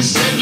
find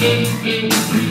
Thank